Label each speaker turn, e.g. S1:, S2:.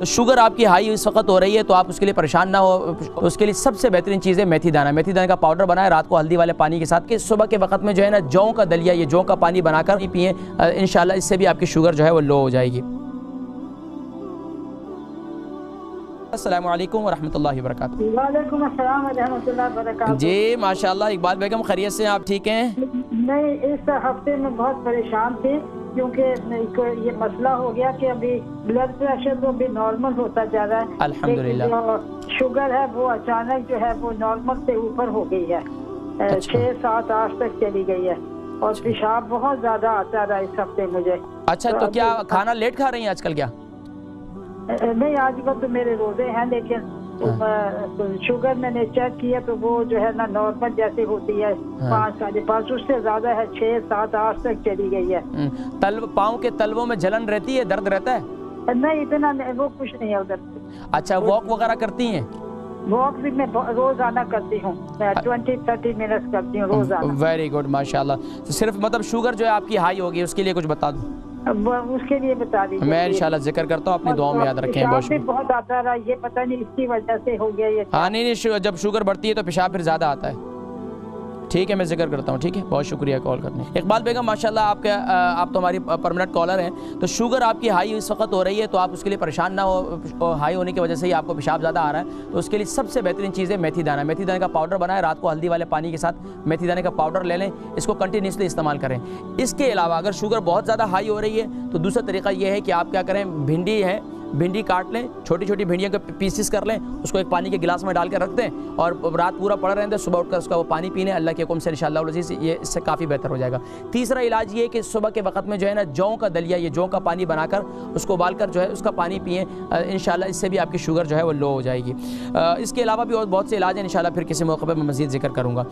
S1: تو شوگر آپ کی ہائی اس وقت ہو رہی ہے تو آپ اس کے لیے پریشان نہ ہو اس کے لیے سب سے بہترین چیز ہے میتھی دانہ۔ میتھی دانے کا پاؤڈر بنائیں رات کو ہلدی والے پانی کے ساتھ کہ صبح کے وقت میں جو ہے نا جوں کا دلیا یہ جوں کا پانی بنا کر پئیں انشاءاللہ اس سے بھی آپ کی شوگر جو ہے وہ لو ہو جائے گی۔ السلام علیکم ورحمۃ اللہ وبرکاتہ۔
S2: وعلیکم السلام ورحمۃ اللہ وبرکاتہ۔
S1: جی ماشاءاللہ اقبال بیگم خیریت سے آپ ٹھیک ہیں؟
S2: میں اس ہفتے میں بہت پریشان تھی کیونکہ یہ مسئلہ ہو گیا کہ ابھی بلڈ پریشر تو ابھی نارمل ہوتا جا رہا ہے
S1: الحمدللہ۔
S2: جو شوگر ہے وہ اچانک جو ہے وہ نارمل سے اوپر ہو گئی ہے۔ چھ سات آٹھ تک چلی گئی ہے۔ اور پیشاب بہت زیادہ آتا رہا اس ہفتے مجھے۔
S1: اچھا تو کیا کھانا لیٹ کھا رہی ہیں آج کل کیا؟
S2: نہیں آج کل تو میرے روزے ہیں لیکن شوگر میں نے چیک کیا تو وہ جو ہے نا نارمل جیسے ہوتی ہے۔ پانچ ساڑھے پانچ اس سے زیادہ ہے چھ سات آٹھ تک چلی گئی ہے۔
S1: پاؤں کے تلووں میں جلن رہتی ہے درد رہتا ہے؟
S2: نہیں اتنا وہ کچھ نہیں ہے ادھر۔
S1: اچھا واک وغیرہ کرتی ہیں؟
S2: واک بھی میں روزانہ کرتی ہوں۔ تھرٹی منٹس کرتی ہوں روزانہ۔
S1: ویری گڈ ماشاء اللہ صرف مطلب شوگر جو ہے آپ کی ہائی ہوگی اس کے لیے کچھ بتا دوں
S2: اس کے لیے بتا دیجیے
S1: میں انشاءاللہ ذکر کرتا ہوں اپنی دعاؤں میں یاد رکھیں بہت
S2: بہت آتا رہا یہ پتہ نہیں اس کی وجہ سے ہو گیا یہ
S1: ہاں نہیں نہیں جب شوگر بڑھتی ہے تو پیشاب پھر زیادہ آتا ہے۔ ٹھیک ہے، میں ذکر کرتا ہوں، ٹھیک ہے؟ بہت شکریہ کال کرنے اقبال بیگم، ماشاءاللہ آپ کے آپ تو ہماری پرمنٹ کالر ہیں۔ تو شوگر آپ کی ہائی اس وقت ہو رہی ہے، تو آپ اس کے لیے پریشان نہ ہو ہائی ہونے کی وجہ سے ہی آپ کو پیشاب زیادہ آ رہا ہے۔ تو اس کے لیے سب سے بہترین چیز ہے میتھی دانہ۔ میتھی دانے کا پاؤڈر بنائیں، رات کو ہلدی والے پانی کے ساتھ میتھی دانے کا پاؤڈر لے لیں۔ اس کو کنٹینیوسلی استعمال کریں۔ اس کے علاوہ اگر شوگر بہت زیادہ ہائی ہو رہی ہے، تو دوسرا طریقہ یہ ہے کہ آپ کیا کریں، بھنڈی ہے بھنڈی کاٹ لیں، چھوٹی چھوٹی بھنڈیاں کے پیسز کر لیں، اس کو ایک پانی کے گلاس میں ڈال کے رکھ دیں اور رات پورا پڑ رہے ہیں صبح اٹھ کر اس کا وہ پانی پینے، اللہ کے حکم سے انشاءاللہ العزیز یہ اس سے کافی بہتر ہو جائے گا۔ تیسرا علاج یہ ہے کہ صبح کے وقت میں جو ہے نا جوں کا دلیا، یہ جوں کا پانی بنا کر اس کو ابال کر جو ہے اس کا پانی پئیں انشاءاللہ اس سے بھی آپ کی شوگر جو ہے وہ لو ہو جائے گی۔ اس کے علاوہ بھی اور بہت سے علاج ہیں، انشاءاللہ پھر کسی موقع پہ میں مزید ذکر کروں گا۔